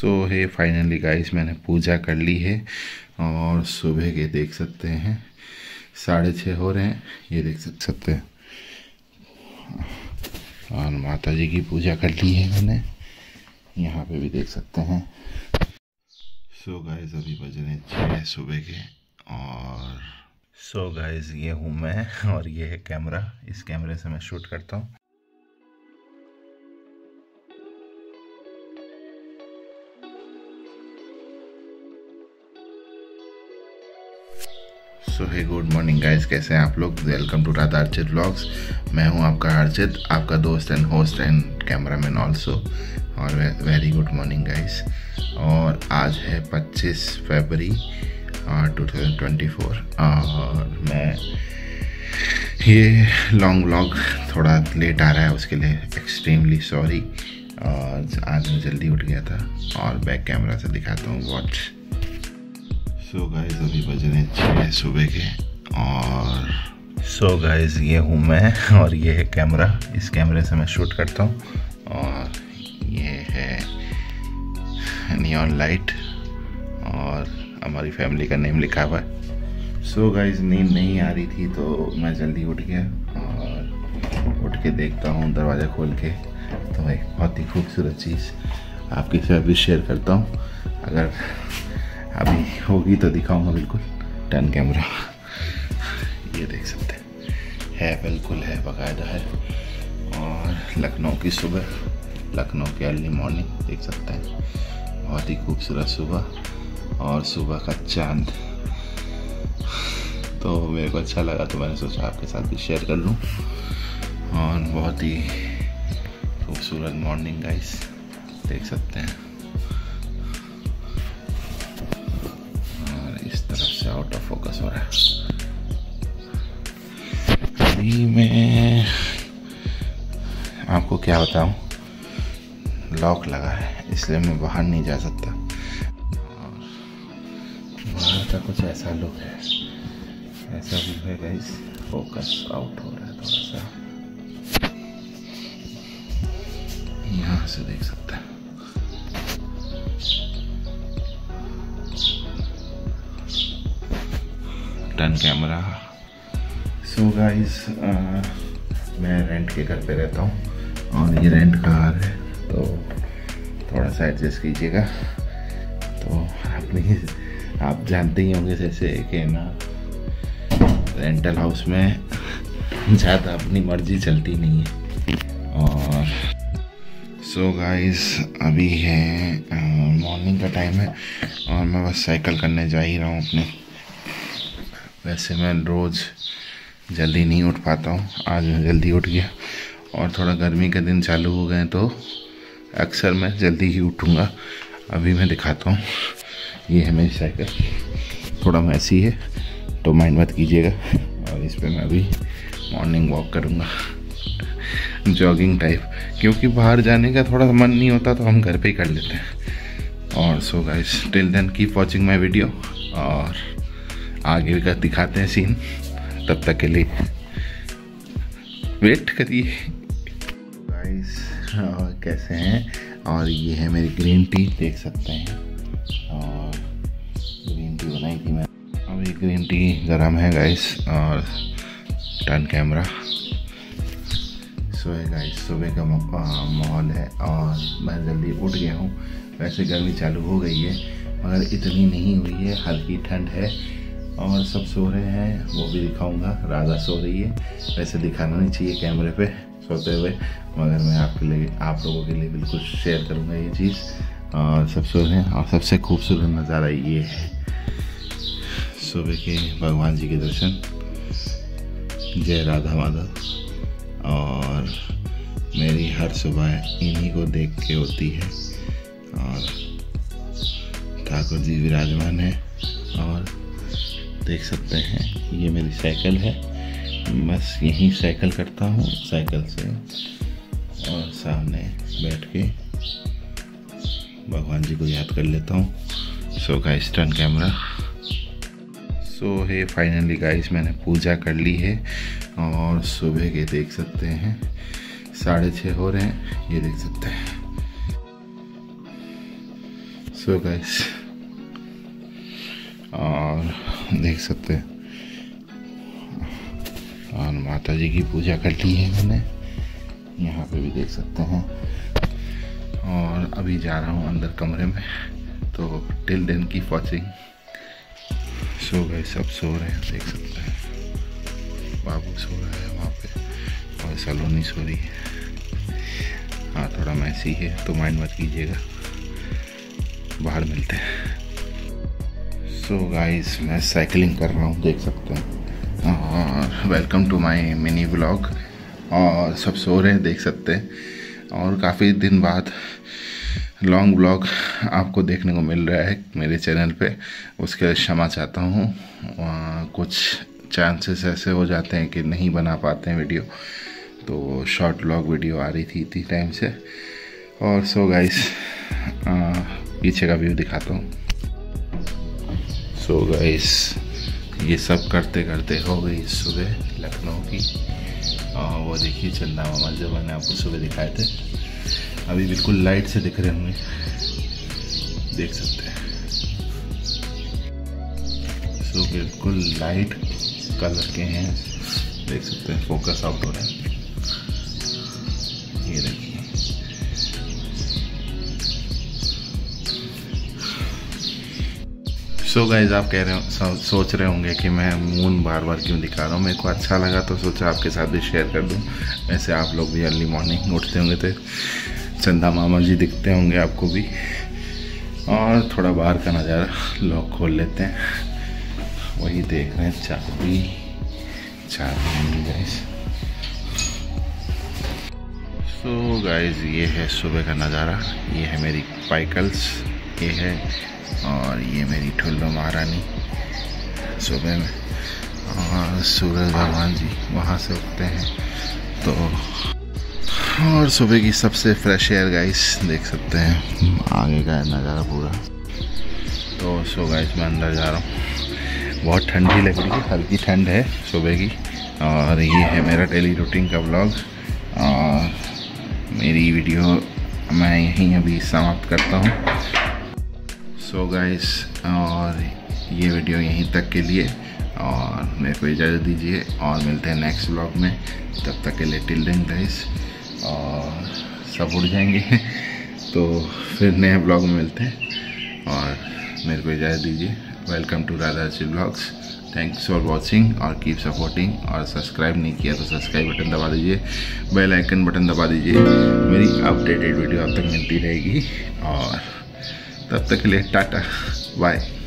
सो है finally guys मैंने पूजा कर ली है और सुबह के देख सकते हैं। साढ़े छः हो रहे हैं, ये देख सकते हैं। और माता जी की पूजा कर ली है मैंने। यहाँ पे भी देख सकते हैं। सो so गाइस अभी बज रहे छः सुबह के और सो so गाइस ये हूँ मैं और ये है कैमरा इस कैमरे से मैं शूट करता हूँ। सो है गुड मॉर्निंग गाइस कैसे हैं आप लोग? Welcome to Radha Archit blogs मैं हूँ आपका अर्चित आपका दोस्त and host and cameraman also और वेरी गुड मॉर्निंग गाइस और आज है 25 फरवरी टू थाउज़ेंड ट्वेंटी फोर और मैं ये लॉन्ग व्लॉग थोड़ा लेट आ रहा है, उसके लिए एक्सट्रीमली सॉरी और आज मैं जल्दी उठ गया था और बैक कैमरा से दिखाता हूँ वॉच सो गाइस अभी बज रहे छः सुबह के और सो so गाइस ये हूँ मैं और ये है कैमरा इस कैमरे से मैं शूट करता हूँ और ये है नियॉन लाइट और हमारी फैमिली का नेम लिखा हुआ है। सो so गाइस नींद नहीं आ रही थी तो मैं जल्दी उठ गया और उठ के देखता हूँ दरवाज़ा खोल के। तो एक बहुत ही खूबसूरत चीज़ आपके साथ भी शेयर करता हूँ। अगर अभी होगी तो दिखाऊँगा बिल्कुल। Turn camera. ये देख सकते हैं। है बिल्कुल है, बाकायदा है। और लखनऊ की सुबह, लखनऊ की अर्ली मॉर्निंग देख सकते हैं। बहुत ही खूबसूरत सुबह और सुबह का चाँद। तो मेरे को अच्छा लगा तो मैंने सोचा आपके साथ भी शेयर कर लूँ। और बहुत ही खूबसूरत मॉर्निंग गाइस देख सकते हैं। है। अभी मैं आपको क्या बताऊँ? लॉक लगा है, इसलिए मैं बाहर नहीं जा सकता। और बाहर का कुछ ऐसा लुक है। ऐसा लुक है गाइस फोकस आउट हो रहा है थोड़ा सा यहाँ से देख सकते हैं। टन कैमरा सो गाइस मैं रेंट के घर पे रहता हूँ और ये रेंट कार है? तो थोड़ा सा एडजस्ट कीजिएगा। तो अपनी आप जानते ही होंगे जैसे कि ना रेंटल हाउस में ज़्यादा अपनी मर्ज़ी चलती नहीं है। और सो so गाइस अभी है मॉर्निंग का टाइम है और मैं बस साइकिल करने जा ही रहा हूँ अपने। वैसे मैं रोज़ जल्दी नहीं उठ पाता हूँ। आज मैं जल्दी उठ गया। और थोड़ा गर्मी के दिन चालू हो गए तो अक्सर मैं जल्दी ही उठूँगा। अभी मैं दिखाता हूँ। ये है मेरी साइकिल। थोड़ा मैसी है तो माइंड मत कीजिएगा। और इस पर मैं अभी मॉर्निंग वॉक करूँगा। जॉगिंग टाइप क्योंकि बाहर जाने का थोड़ा मन नहीं होता तो हम घर पे ही कर लेते हैं। और so guys till then keep watching my video और आगे का दिखाते हैं सीन तब तक के लिए वेट करिए। गाइस और कैसे हैं? और ये है मेरी ग्रीन टी देख सकते हैं। और ग्रीन टी बनाई थी मैं। अभी ग्रीन टी गर्म है गाइस और टर्न कैमरा सो है गाइस सुबह का माहौल है, और मैं जल्दी उठ गया हूँ। वैसे गर्मी चालू हो गई है, मगर इतनी नहीं हुई है, हल्की ठंड है। और सब सो रहे हैं, वो भी दिखाऊँगा। राधा सो रही है। वैसे दिखाना नहीं चाहिए कैमरे पे सोते हुए, मगर मैं आपके लिए, आप लोगों के लिए बिल्कुल शेयर करूँगा ये चीज़। और सब सो रहे हैं, और सबसे खूबसूरत नज़ारा ये है। सुबह के भगवान जी के दर्शन। जय राधा माधव। और मेरी हर सुबह इन्हीं को देख के होती है। और ठाकुर जी विराजमान है। और देख सकते हैं ये मेरी साइकिल है। बस यहीं साइकिल करता हूँ, साइकिल से और सामने बैठ के भगवान जी को याद कर लेता हूँ। So guys turn camera so है फाइनली गाइस मैंने पूजा कर ली है और सुबह के देख सकते हैं। साढ़े छः हो रहे हैं, ये देख सकते हैं। सो so गाइस और देख सकते हैं। और माता जी की पूजा कर ली है मैंने। यहाँ पे भी देख सकते हैं। और अभी जा रहा हूँ अंदर कमरे में। तो टिल देन की वॉचिंग सो गए, सब सो रहे हैं, देख सकते हैं। बाबू सो रहा है वहाँ पे। और सलोनी सो रही है। हाँ थोड़ा मैसी है तो माइंड मत कीजिएगा। बाहर मिलते हैं। सो so गाइस मैं साइकिलिंग कर रहा हूँ, देख सकते हैं। और welcome to my mini blog और सब सो रहे हैं, देख सकते हैं। और काफ़ी दिन बाद लॉन्ग ब्लॉग आपको देखने को मिल रहा है मेरे चैनल पे। उसके लिए क्षमा चाहता हूँ। कुछ चांसेस ऐसे हो जाते हैं कि नहीं बना पाते हैं वीडियो तो शॉर्ट ब्लॉग वीडियो आ रही थी इतनी टाइम से। और सो गाइस पीछे का व्यू दिखाता हूँ। सो so गाइस ये सब करते करते हो गई सुबह लखनऊ की। और वो देखिए चंदा मामा जो मैंने आपको सुबह दिखाए थे। अभी बिल्कुल लाइट से दिख रहे होंगे। देख सकते हैं। सो बिल्कुल लाइट कलर के हैं। देख सकते हैं फोकस आउट हो रहा है। सो so गाइज़ आप कह रहे हो सोच रहे होंगे कि मैं मून बार बार क्यों दिखा रहा हूँ? मेरे को अच्छा लगा तो सोचा आपके साथ भी शेयर कर दूँ। वैसे आप लोग भी अर्ली मॉर्निंग उठते होंगे तो चंदा मामा जी दिखते होंगे आपको भी। और थोड़ा बाहर का नज़ारा लॉक खोल लेते हैं। वही देख रहे हैं, चाबी चाबी गाइस सो गाइज़ ये है सुबह का नज़ारा। ये है मेरी पाइकल्स ये है और ये मेरी ठुल्लो महारानी। सुबह में और सूरज भगवान जी वहाँ से उठते हैं। तो और सुबह की सबसे फ्रेश एयर गाइस देख सकते हैं। आगे का नज़ारा पूरा। तो सो गाइस मैं अंदर जा रहा हूँ। बहुत ठंडी लग रही है, हल्की ठंड है सुबह की। और ये है मेरा डेली रूटीन का ब्लॉग और मेरी वीडियो मैं यहीं अभी समाप्त करता हूँ। सो गाइस और ये वीडियो यहीं तक के लिए, और मेरे को इजाज़त दीजिए, और मिलते हैं नेक्स्ट ब्लॉग में। तब तक के लिए टिल दिन गाइस और सब उड़ जाएँगे। तो फिर नए ब्लॉग में मिलते हैं, और मेरे को इजाज़त दीजिए। वेलकम टू राधा सी ब्लॉग्स थैंक्स फॉर वॉचिंग और कीप सपोर्टिंग और सब्सक्राइब नहीं किया तो सब्सक्राइब बटन दबा दीजिए। बेल आइकन बटन दबा दीजिए। मेरी अपडेटेड वीडियो अब तक मिलती रहेगी, और तब तक के लिए टाटा बाय।